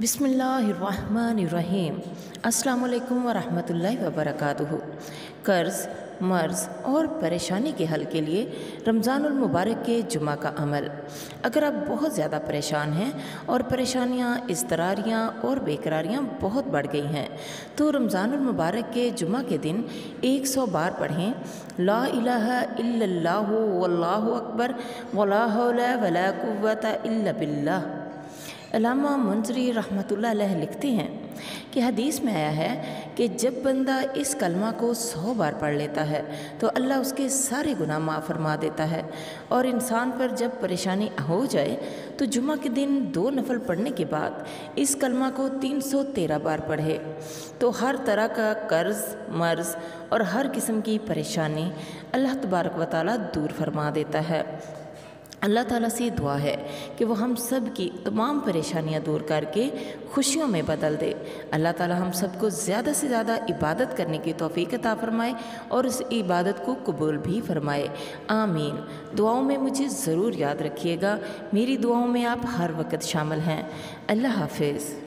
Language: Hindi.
बिसमीम अस्सलाम वालेकुम वरहमतुल्लाहि वबरकातुहू। कर्ज़, मर्ज़ और परेशानी के हल के लिए रमज़ानुल मुबारक के जुमा का अमल। अगर आप बहुत ज़्यादा परेशान हैं और परेशानियाँ इसतरारियाँ और बेकरारियाँ बहुत बढ़ गई हैं तो रमज़ानुल मुबारक के जुमा के दिन 100 बार पढ़ें, ला इलाहा वल्लाहु अकबर, वला वला कुव्वता इल्ला बिल्लाह। अलामा मंजरी रहमतुल्लाह लिखते हैं कि हदीस में आया है कि जब बंदा इस कलमा को सौ बार पढ़ लेता है तो अल्लाह उसके सारे गुनाह माफ़ फरमा देता है। और इंसान पर जब परेशानी हो जाए तो जुमा के दिन दो नफल पढ़ने के बाद इस कलमा को तीन सौ तेरह बार पढ़े। तो हर तरह का कर्ज़, मर्ज़ और हर किस्म की परेशानी अल्लाह तबारक व ताली दूर फरमा देता है। अल्लाह ताला से दुआ है कि वो हम सब की तमाम परेशानियाँ दूर करके खुशियों में बदल दे। अल्लाह ताला हम सबको ज़्यादा से ज़्यादा इबादत करने की तोफ़ी अता फ़रमाए और उस इबादत को कबूल भी फ़रमाए। आमीन। दुआओं में मुझे ज़रूर याद रखिएगा। मेरी दुआओं में आप हर वक्त शामिल हैं। अल्लाह हाफिज़।